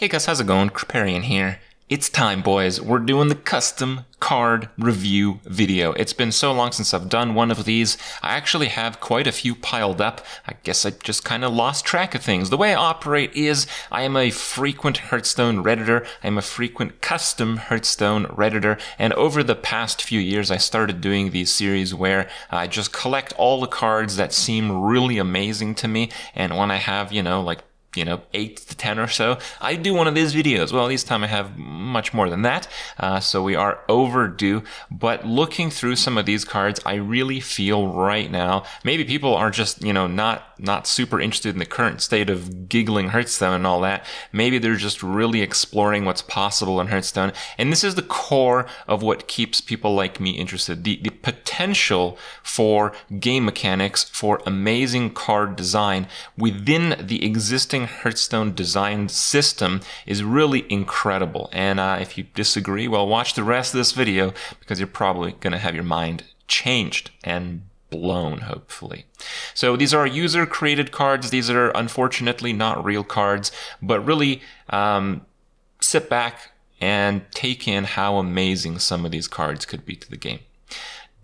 Hey guys, how's it going? Kripparrian here. It's time, boys. We're doing the custom card review video. It's been so long since I've done one of these. I actually have quite a few piled up. I guess I just kind of lost track of things. The way I operate is I am a frequent Hearthstone Redditor. I'm a frequent custom Hearthstone Redditor. And over the past few years, I started doing these series where I just collect all the cards that seem really amazing to me. And when I have, you know, like you know, eight to 10 or so, I do one of these videos. Well, this time I have much more than that. Uh, so we are overdue. But looking through some of these cards, I really feel right now, maybe people are just, you know, not, not super interested in the current state of giggling Hearthstone and all that. Maybe they're just really exploring what's possible in Hearthstone. And this is the core of what keeps people like me interested. The, the potential for game mechanics, for amazing card design within the existing Hearthstone design system is really incredible. And uh, if you disagree, well, watch the rest of this video because you're probably going to have your mind changed and blown, hopefully. So these are user created cards. These are unfortunately not real cards, but really um, sit back and take in how amazing some of these cards could be to the game.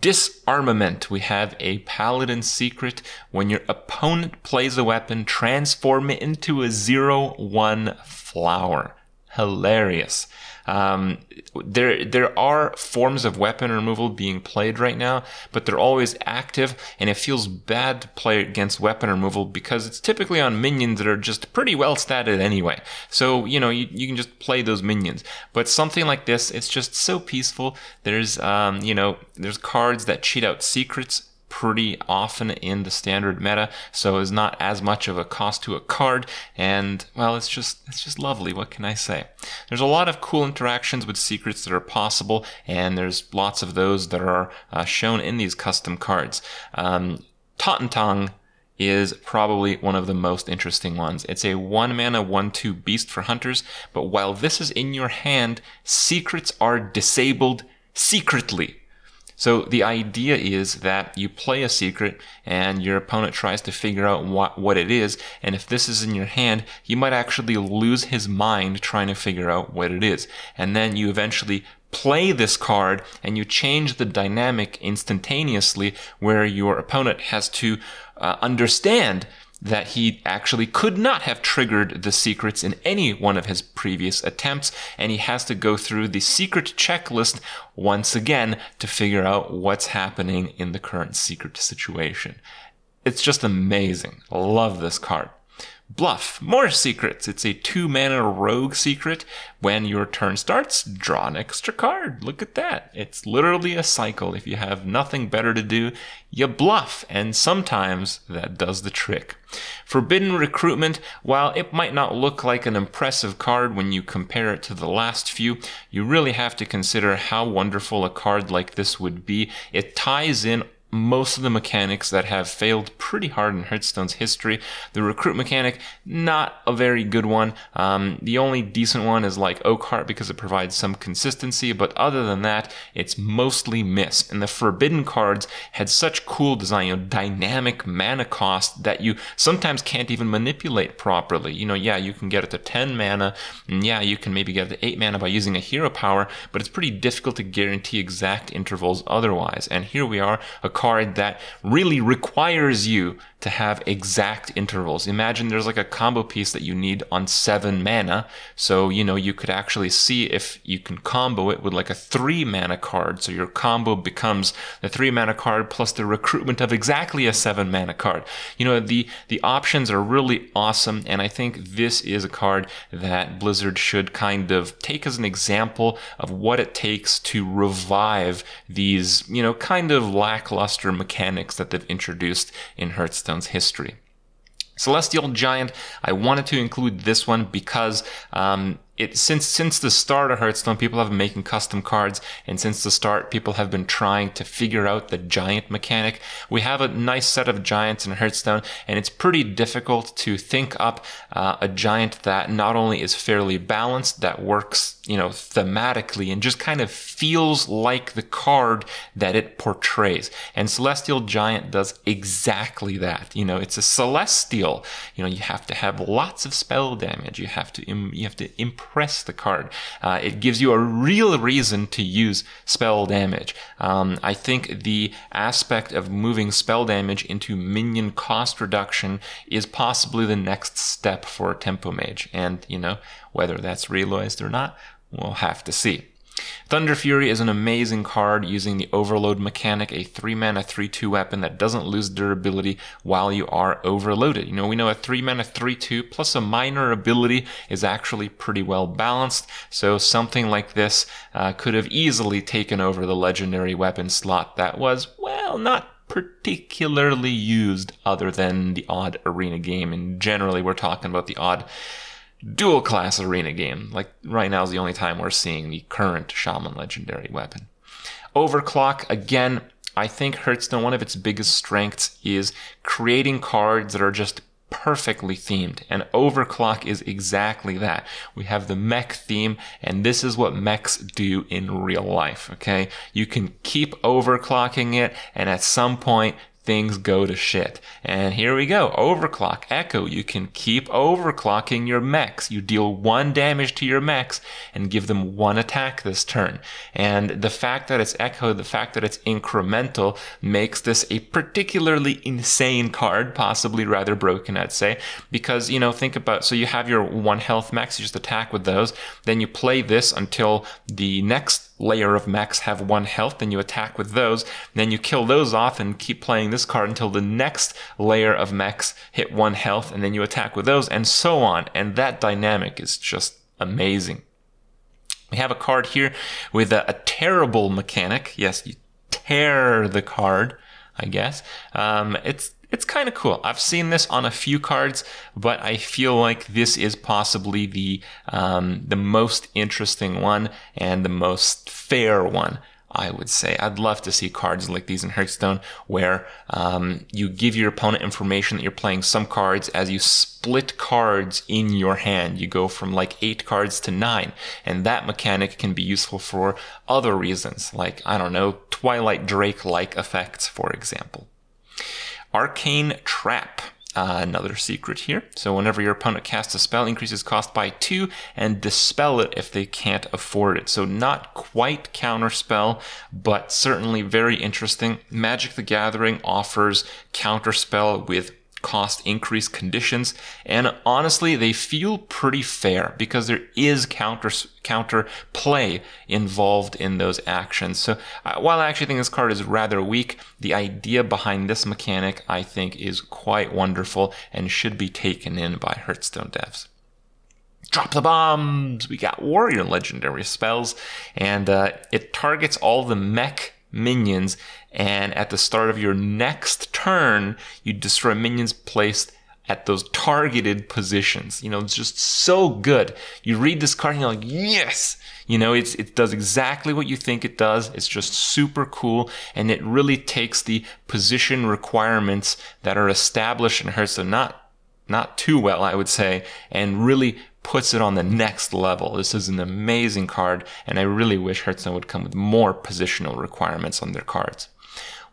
Disarmament. We have a paladin secret. When your opponent plays a weapon, transform it into a 0-1 flower. Hilarious. Um, there, there are forms of weapon removal being played right now, but they're always active, and it feels bad to play against weapon removal because it's typically on minions that are just pretty well statted anyway. So, you know, you, you can just play those minions. But something like this, it's just so peaceful. There's, um, you know, there's cards that cheat out secrets pretty often in the standard meta, so it's not as much of a cost to a card. And well, it's just it's just lovely. What can I say? There's a lot of cool interactions with secrets that are possible, and there's lots of those that are uh, shown in these custom cards. Um, Totentann is probably one of the most interesting ones. It's a one mana, one two beast for hunters, but while this is in your hand, secrets are disabled secretly. So the idea is that you play a secret and your opponent tries to figure out what, what it is. And if this is in your hand, you might actually lose his mind trying to figure out what it is. And then you eventually play this card and you change the dynamic instantaneously where your opponent has to uh, understand that he actually could not have triggered the secrets in any one of his previous attempts, and he has to go through the secret checklist once again to figure out what's happening in the current secret situation. It's just amazing. Love this card. Bluff, more secrets. It's a two mana rogue secret. When your turn starts, draw an extra card. Look at that. It's literally a cycle. If you have nothing better to do, you bluff, and sometimes that does the trick. Forbidden Recruitment, while it might not look like an impressive card when you compare it to the last few, you really have to consider how wonderful a card like this would be. It ties in most of the mechanics that have failed pretty hard in Hearthstone's history. The recruit mechanic, not a very good one. Um, the only decent one is like Oakheart because it provides some consistency, but other than that, it's mostly miss. And the Forbidden cards had such cool design, you know, dynamic mana cost that you sometimes can't even manipulate properly. You know, yeah, you can get it to 10 mana, and yeah, you can maybe get it to 8 mana by using a hero power, but it's pretty difficult to guarantee exact intervals otherwise. And here we are, a card that really requires you to have exact intervals. Imagine there's like a combo piece that you need on seven mana. So, you know, you could actually see if you can combo it with like a three mana card. So your combo becomes the three mana card plus the recruitment of exactly a seven mana card. You know, the, the options are really awesome. And I think this is a card that Blizzard should kind of take as an example of what it takes to revive these, you know, kind of lackluster mechanics that they've introduced in Hearthstone history. Celestial Giant, I wanted to include this one because um, it since since the start of Hearthstone, people have been making custom cards, and since the start, people have been trying to figure out the giant mechanic. We have a nice set of giants in Hearthstone, and it's pretty difficult to think up uh, a giant that not only is fairly balanced, that works, you know, thematically, and just kind of feels like the card that it portrays. And Celestial Giant does exactly that. You know, it's a celestial. You know, you have to have lots of spell damage. You have to you have to improve press the card. Uh, it gives you a real reason to use spell damage. Um, I think the aspect of moving spell damage into minion cost reduction is possibly the next step for Tempo Mage. And, you know, whether that's realized or not, we'll have to see. Thunder Fury is an amazing card using the Overload mechanic, a 3 mana 3 2 weapon that doesn't lose durability while you are overloaded. You know, we know a 3 mana 3 2 plus a minor ability is actually pretty well balanced, so something like this uh, could have easily taken over the legendary weapon slot that was, well, not particularly used other than the odd arena game. And generally, we're talking about the odd dual class arena game. Like right now is the only time we're seeing the current Shaman legendary weapon. Overclock, again, I think Hearthstone, one of its biggest strengths is creating cards that are just perfectly themed. And Overclock is exactly that. We have the mech theme, and this is what mechs do in real life, okay? You can keep overclocking it, and at some point, things go to shit. And here we go. Overclock. Echo. You can keep overclocking your mechs. You deal one damage to your mechs and give them one attack this turn. And the fact that it's Echo, the fact that it's incremental makes this a particularly insane card, possibly rather broken, I'd say. Because, you know, think about, so you have your one health mechs, you just attack with those. Then you play this until the next layer of mechs have one health, then you attack with those, then you kill those off and keep playing this card until the next layer of mechs hit one health, and then you attack with those, and so on. And that dynamic is just amazing. We have a card here with a, a terrible mechanic. Yes, you tear the card, I guess. Um, it's it's kind of cool. I've seen this on a few cards, but I feel like this is possibly the um, the most interesting one and the most fair one. I would say I'd love to see cards like these in Hearthstone where um, you give your opponent information that you're playing some cards as you split cards in your hand. You go from like eight cards to nine, and that mechanic can be useful for other reasons, like I don't know, Twilight Drake like effects, for example. Arcane Trap. Uh, another secret here. So whenever your opponent casts a spell, increases cost by two and dispel it if they can't afford it. So not quite counterspell, but certainly very interesting. Magic the Gathering offers counterspell with cost increase conditions. And honestly, they feel pretty fair because there is counter, counter play involved in those actions. So uh, while I actually think this card is rather weak, the idea behind this mechanic I think is quite wonderful and should be taken in by Hearthstone devs drop the bombs. We got warrior legendary spells, and uh, it targets all the mech minions, and at the start of your next turn, you destroy minions placed at those targeted positions. You know, it's just so good. You read this card and you're like, yes! You know, it's, it does exactly what you think it does. It's just super cool. And it really takes the position requirements that are established in Hearthstone, not, not too well, I would say, and really puts it on the next level. This is an amazing card, and I really wish Hearthstone would come with more positional requirements on their cards.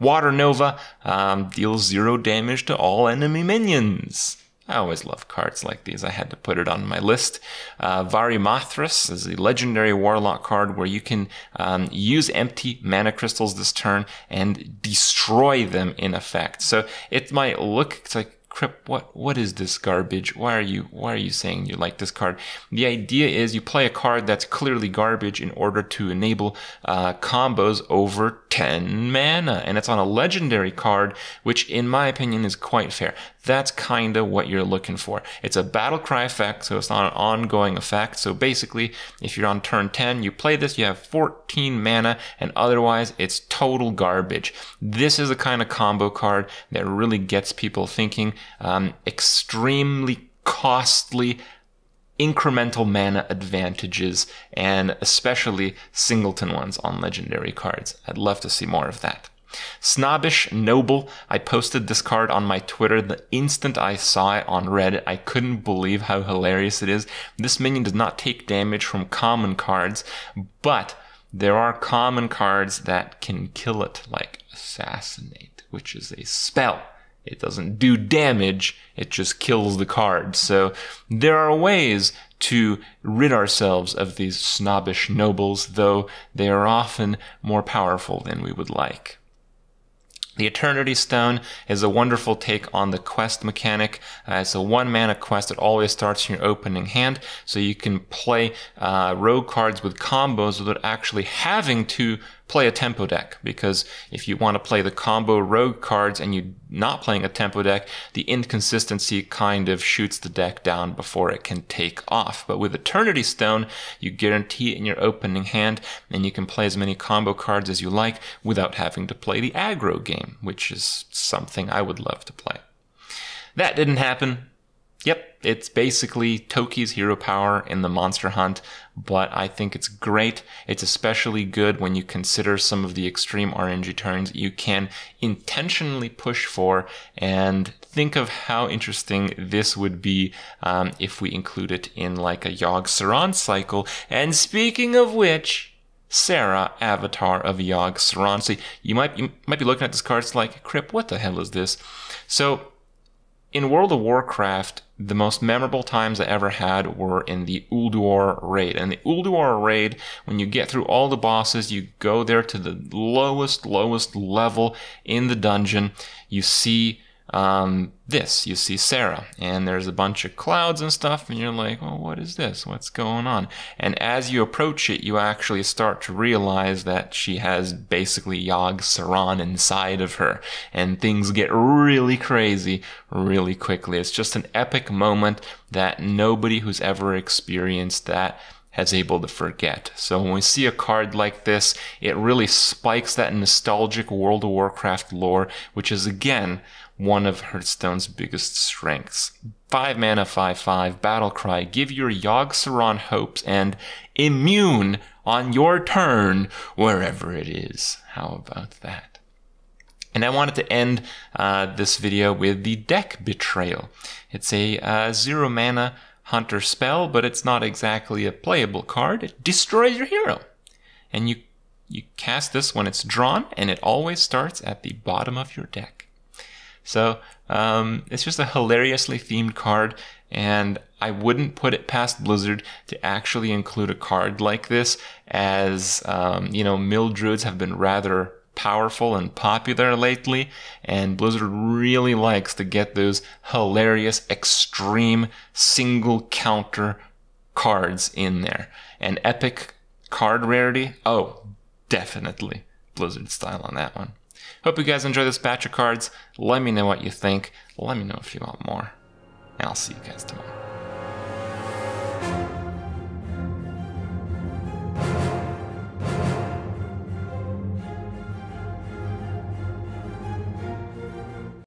Water Nova um, deals zero damage to all enemy minions. I always love cards like these. I had to put it on my list. Uh, Varimathras is a legendary warlock card where you can um, use empty mana crystals this turn and destroy them in effect. So it might look like Kripp, what what is this garbage? Why are you why are you saying you like this card? The idea is you play a card that's clearly garbage in order to enable uh, combos over 10 mana, and it's on a legendary card, which in my opinion is quite fair. That's kind of what you're looking for. It's a battle cry effect, so it's not an ongoing effect. So basically, if you're on turn 10, you play this, you have 14 mana, and otherwise it's total garbage. This is a kind of combo card that really gets people thinking. Um, extremely costly incremental mana advantages and especially singleton ones on legendary cards. I'd love to see more of that. Snobbish Noble. I posted this card on my Twitter the instant I saw it on Reddit. I couldn't believe how hilarious it is. This minion does not take damage from common cards, but there are common cards that can kill it, like Assassinate, which is a spell. It doesn't do damage, it just kills the card. So there are ways to rid ourselves of these snobbish nobles, though they are often more powerful than we would like. The Eternity Stone is a wonderful take on the quest mechanic. Uh, it's a one mana quest that always starts in your opening hand, so you can play uh, rogue cards with combos without actually having to play a tempo deck because if you want to play the combo rogue cards and you're not playing a tempo deck, the inconsistency kind of shoots the deck down before it can take off. But with Eternity Stone, you guarantee it in your opening hand and you can play as many combo cards as you like without having to play the aggro game, which is something I would love to play. That didn't happen. Yep, it's basically Toki's hero power in the monster hunt, but I think it's great. It's especially good when you consider some of the extreme RNG turns you can intentionally push for and think of how interesting this would be um, if we include it in like a Yogg Saron cycle. And speaking of which, Sara, avatar of Yogg Saron. So you might you might be looking at this card, it's like, Kripp, what the hell is this? So in World of Warcraft, the most memorable times I ever had were in the Ulduar raid. And the Ulduar raid, when you get through all the bosses, you go there to the lowest, lowest level in the dungeon. You see um, this. You see Sara, and there's a bunch of clouds and stuff, and you're like, well, what is this? What's going on? And as you approach it, you actually start to realize that she has basically Yogg Saron inside of her, and things get really crazy really quickly. It's just an epic moment that nobody who's ever experienced that has able to forget. So when we see a card like this, it really spikes that nostalgic World of Warcraft lore, which is again one of Hearthstone's biggest strengths. 5 mana 5 5, Battle Cry, give your Yogg Saron hopes and immune on your turn wherever it is. How about that? And I wanted to end uh, this video with the Deck Betrayal. It's a uh, zero mana hunter spell, but it's not exactly a playable card. It destroys your hero. And you you cast this when it's drawn, and it always starts at the bottom of your deck. So um, it's just a hilariously themed card, and I wouldn't put it past Blizzard to actually include a card like this, as um, you know, mill druids have been rather powerful and popular lately, and Blizzard really likes to get those hilarious, extreme single counter cards in there. And epic card rarity, oh, definitely Blizzard style on that one. Hope you guys enjoy this batch of cards. Let me know what you think. Let me know if you want more. And I'll see you guys tomorrow.